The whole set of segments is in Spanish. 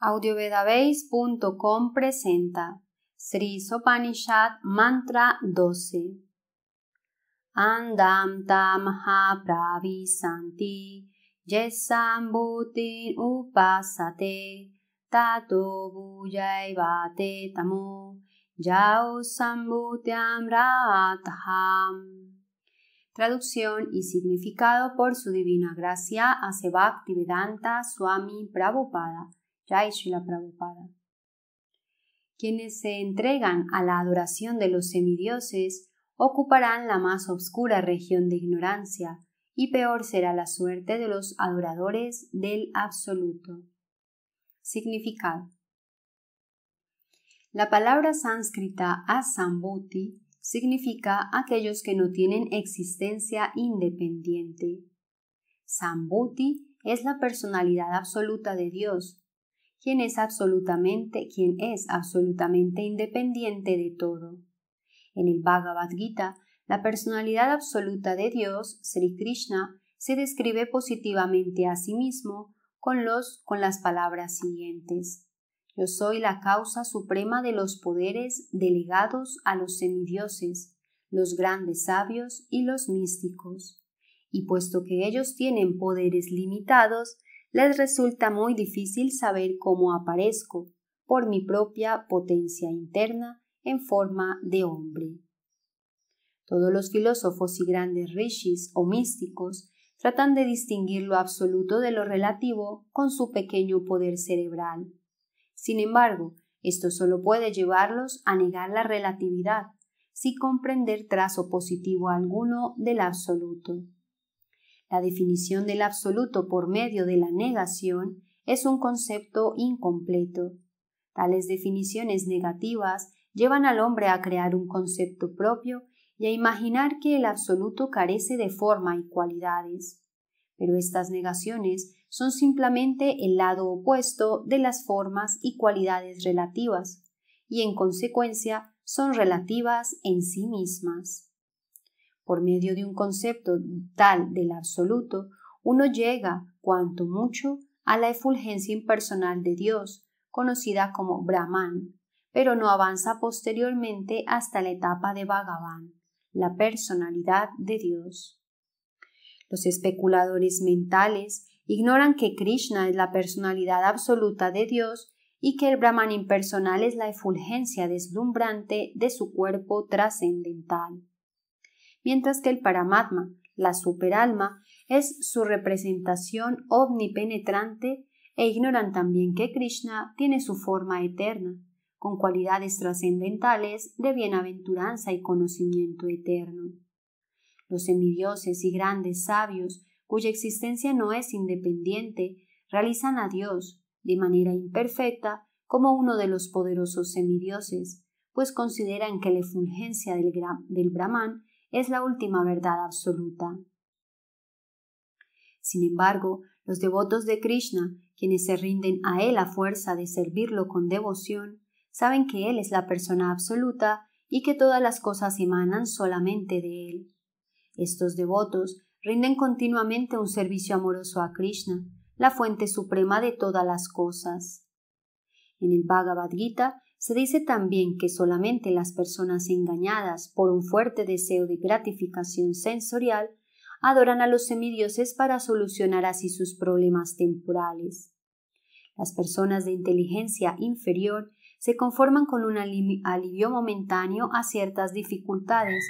Audiovedabase.com presenta Sri Sopanishad Mantra 12. Andam tamaha pravisanti jesambhutin upasate tato vate tamo yao sambhutyam rataham. Traducción y significado por su divina gracia a Bhaktivedanta Swami Prabhupada Srila Prabhupada. Quienes se entregan a la adoración de los semidioses ocuparán la más oscura región de ignorancia, y peor será la suerte de los adoradores del absoluto. Significado. La palabra sánscrita asambhuti significa aquellos que no tienen existencia independiente. Sambhuti es la personalidad absoluta de Dios, quien es absolutamente, quien es absolutamente independiente de todo. En el Bhagavad Gita, la personalidad absoluta de Dios, Sri Krishna, se describe positivamente a sí mismo con, los, con las palabras siguientes. Yo soy la causa suprema de los poderes delegados a los semidioses, los grandes sabios y los místicos. Y puesto que ellos tienen poderes limitados, les resulta muy difícil saber cómo aparezco por mi propia potencia interna en forma de hombre. Todos los filósofos y grandes rishis o místicos tratan de distinguir lo absoluto de lo relativo con su pequeño poder cerebral. Sin embargo, esto solo puede llevarlos a negar la relatividad, sin comprender trazo positivo alguno del absoluto. La definición del absoluto por medio de la negación es un concepto incompleto. Tales definiciones negativas llevan al hombre a crear un concepto propio y a imaginar que el absoluto carece de forma y cualidades. Pero estas negaciones son simplemente el lado opuesto de las formas y cualidades relativas, y en consecuencia son relativas en sí mismas. Por medio de un concepto tal del absoluto, uno llega, cuanto mucho, a la efulgencia impersonal de Dios, conocida como Brahman, pero no avanza posteriormente hasta la etapa de Bhagavan, la personalidad de Dios. Los especuladores mentales ignoran que Krishna es la personalidad absoluta de Dios y que el Brahman impersonal es la efulgencia deslumbrante de su cuerpo trascendental mientras que el Paramatma, la superalma, es su representación omnipenetrante e ignoran también que Krishna tiene su forma eterna, con cualidades trascendentales de bienaventuranza y conocimiento eterno. Los semidioses y grandes sabios, cuya existencia no es independiente, realizan a Dios, de manera imperfecta, como uno de los poderosos semidioses, pues consideran que la efulgencia del, del Brahman es la última verdad absoluta. Sin embargo, los devotos de Krishna, quienes se rinden a Él a fuerza de servirlo con devoción, saben que Él es la persona absoluta y que todas las cosas emanan solamente de Él. Estos devotos rinden continuamente un servicio amoroso a Krishna, la fuente suprema de todas las cosas. En el Bhagavad Gita se dice también que solamente las personas engañadas por un fuerte deseo de gratificación sensorial adoran a los semidioses para solucionar así sus problemas temporales. Las personas de inteligencia inferior se conforman con un alivio momentáneo a ciertas dificultades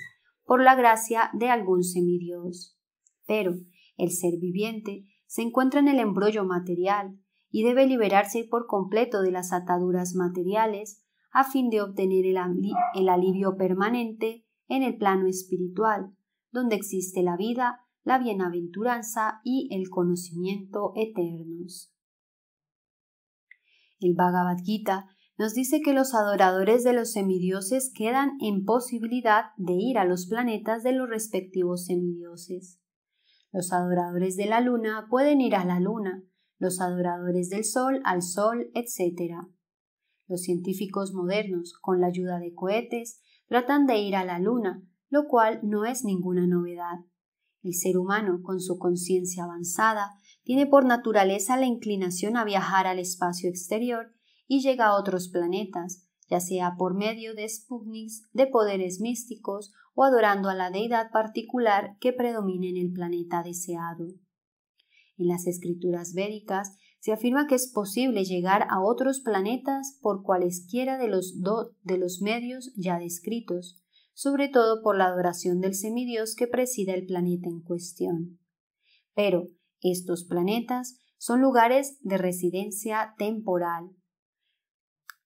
por la gracia de algún semidios. Pero el ser viviente se encuentra en el embrollo material y debe liberarse por completo de las ataduras materiales a fin de obtener el, alivio permanente en el plano espiritual, donde existe la vida, la bienaventuranza y el conocimiento eternos. El Bhagavad Gita nos dice que los adoradores de los semidioses quedan en posibilidad de ir a los planetas de los respectivos semidioses. Los adoradores de la luna pueden ir a la luna, los adoradores del sol al sol, etc. Los científicos modernos, con la ayuda de cohetes, tratan de ir a la Luna, lo cual no es ninguna novedad. El ser humano, con su conciencia avanzada, tiene por naturaleza la inclinación a viajar al espacio exterior y llega a otros planetas, ya sea por medio de Sputniks, de poderes místicos o adorando a la deidad particular que predomina en el planeta deseado. En las escrituras védicas se afirma que es posible llegar a otros planetas por cualesquiera de los, de los medios ya descritos, sobre todo por la adoración del semidios que presida el planeta en cuestión. Pero estos planetas son lugares de residencia temporal.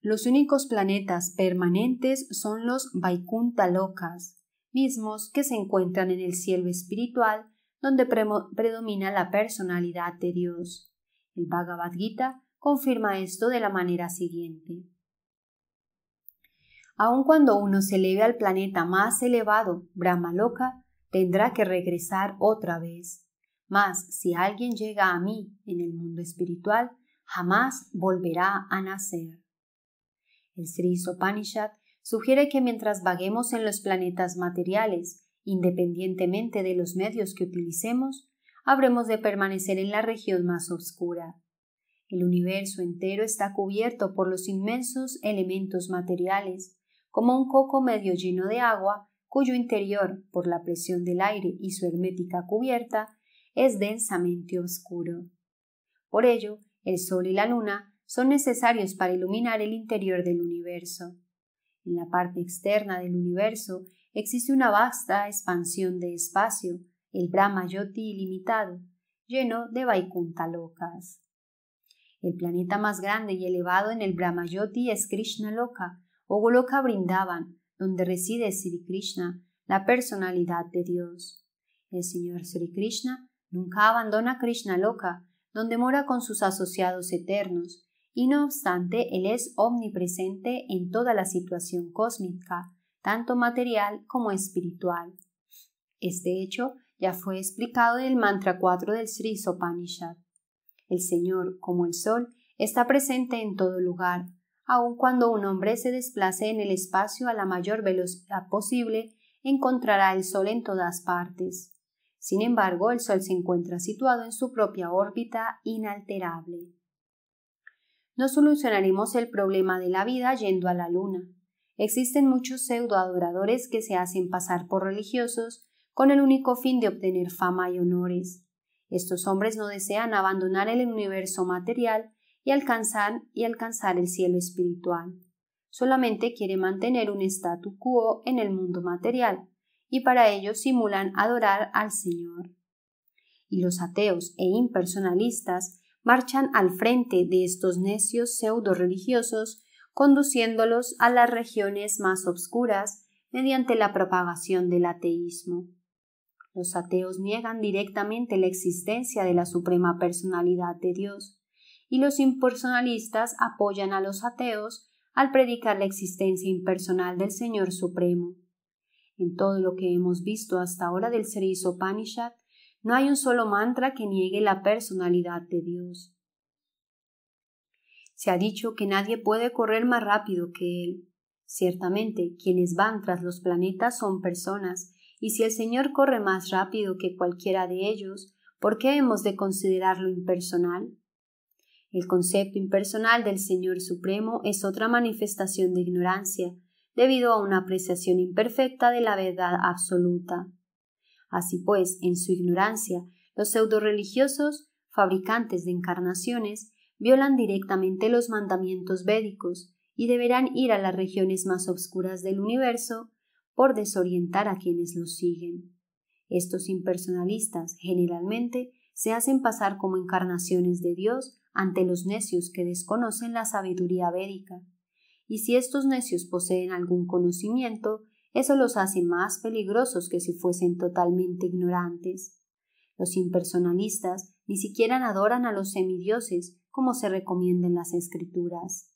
Los únicos planetas permanentes son los Vaikunta Lokas, mismos que se encuentran en el cielo espiritual donde predomina la personalidad de Dios. El Bhagavad Gita confirma esto de la manera siguiente. Aun cuando uno se eleve al planeta más elevado, Brahmaloka, tendrá que regresar otra vez. Mas si alguien llega a mí en el mundo espiritual, jamás volverá a nacer. El Sri Sopanishad sugiere que mientras vaguemos en los planetas materiales, independientemente de los medios que utilicemos, habremos de permanecer en la región más oscura. El universo entero está cubierto por los inmensos elementos materiales, como un coco medio lleno de agua, cuyo interior, por la presión del aire y su hermética cubierta, es densamente oscuro. Por ello, el Sol y la Luna son necesarios para iluminar el interior del universo. En la parte externa del universo existe una vasta expansión de espacio, el Brahma Yoti ilimitado, lleno de Vaikunta locas. El planeta más grande y elevado en el Brahma Yoti es Krishna Loka o Goloka Brindavan, donde reside Sri Krishna, la personalidad de Dios. El Señor Sri Krishna nunca abandona Krishna Loka, donde mora con sus asociados eternos, y no obstante él es omnipresente en toda la situación cósmica, tanto material como espiritual. Este hecho ya fue explicado el mantra 4 del Sri Sopanishad. El Señor, como el Sol, está presente en todo lugar, aun cuando un hombre se desplace en el espacio a la mayor velocidad posible, encontrará el Sol en todas partes. Sin embargo, el Sol se encuentra situado en su propia órbita inalterable. No solucionaremos el problema de la vida yendo a la Luna. Existen muchos pseudoadoradores que se hacen pasar por religiosos con el único fin de obtener fama y honores. Estos hombres no desean abandonar el universo material y alcanzar, y alcanzar el cielo espiritual. Solamente quieren mantener un statu quo en el mundo material, y para ello simulan adorar al Señor. Y los ateos e impersonalistas marchan al frente de estos necios pseudo religiosos, conduciéndolos a las regiones más obscuras mediante la propagación del ateísmo. Los ateos niegan directamente la existencia de la suprema personalidad de Dios, y los impersonalistas apoyan a los ateos al predicar la existencia impersonal del Señor Supremo. En todo lo que hemos visto hasta ahora del Sri Upanishad, no hay un solo mantra que niegue la personalidad de Dios. Se ha dicho que nadie puede correr más rápido que Él. Ciertamente, quienes van tras los planetas son personas, y si el Señor corre más rápido que cualquiera de ellos, ¿por qué hemos de considerarlo impersonal? El concepto impersonal del Señor Supremo es otra manifestación de ignorancia, debido a una apreciación imperfecta de la verdad absoluta. Así pues, en su ignorancia, los pseudo-religiosos, fabricantes de encarnaciones, violan directamente los mandamientos védicos y deberán ir a las regiones más obscuras del universo por desorientar a quienes los siguen. Estos impersonalistas generalmente se hacen pasar como encarnaciones de Dios ante los necios que desconocen la sabiduría védica. Y si estos necios poseen algún conocimiento, eso los hace más peligrosos que si fuesen totalmente ignorantes. Los impersonalistas ni siquiera adoran a los semidioses como se recomienda en las escrituras.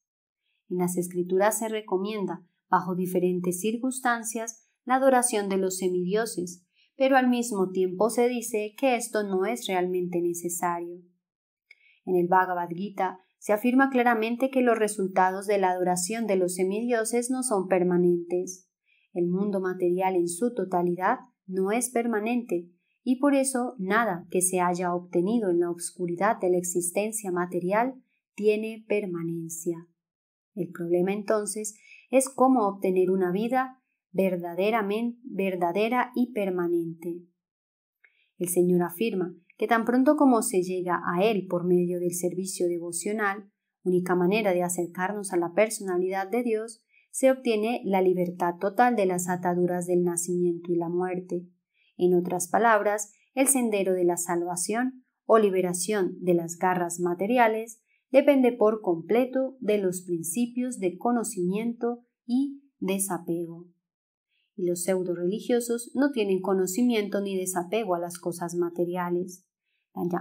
En las escrituras se recomienda, bajo diferentes circunstancias, la adoración de los semidioses, pero al mismo tiempo se dice que esto no es realmente necesario. En el Bhagavad Gita se afirma claramente que los resultados de la adoración de los semidioses no son permanentes. El mundo material en su totalidad no es permanente, y por eso nada que se haya obtenido en la oscuridad de la existencia material tiene permanencia. El problema entonces es cómo obtener una vida verdaderamente verdadera y permanente. El Señor afirma que tan pronto como se llega a Él por medio del servicio devocional, única manera de acercarnos a la personalidad de Dios, se obtiene la libertad total de las ataduras del nacimiento y la muerte. En otras palabras, el sendero de la salvación o liberación de las garras materiales depende por completo de los principios de conocimiento y desapego. Y los pseudo religiosos no tienen conocimiento ni desapego a las cosas materiales.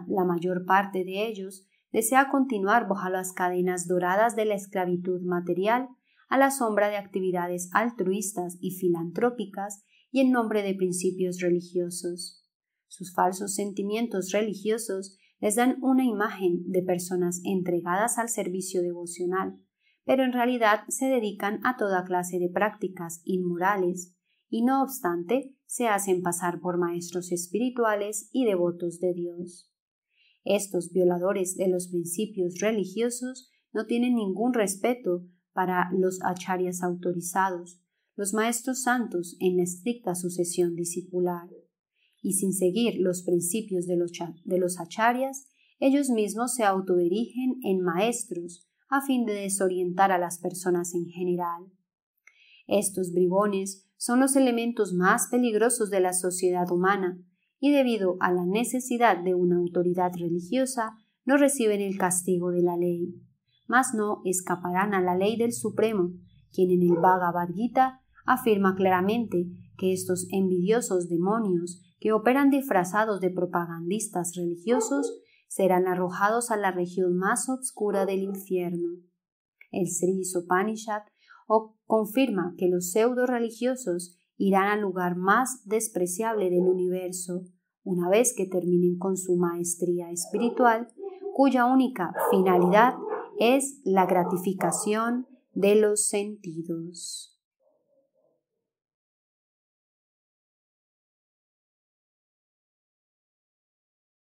La mayor parte de ellos desea continuar bajo las cadenas doradas de la esclavitud material a la sombra de actividades altruistas y filantrópicas y en nombre de principios religiosos. Sus falsos sentimientos religiosos les dan una imagen de personas entregadas al servicio devocional, pero en realidad se dedican a toda clase de prácticas inmorales y no obstante se hacen pasar por maestros espirituales y devotos de Dios. Estos violadores de los principios religiosos no tienen ningún respeto para los acharyas autorizados, los maestros santos en la estricta sucesión discipular y sin seguir los principios de los, de los ellos mismos se autodirigen en maestros a fin de desorientar a las personas en general. Estos bribones son los elementos más peligrosos de la sociedad humana, y debido a la necesidad de una autoridad religiosa, no reciben el castigo de la ley, mas no escaparán a la ley del Supremo, quien en el Bhagavad Gita afirma claramente que estos envidiosos demonios que operan disfrazados de propagandistas religiosos serán arrojados a la región más obscura del infierno. El Sri Upanishad confirma que los pseudo religiosos irán al lugar más despreciable del universo una vez que terminen con su maestría espiritual, cuya única finalidad es la gratificación de los sentidos.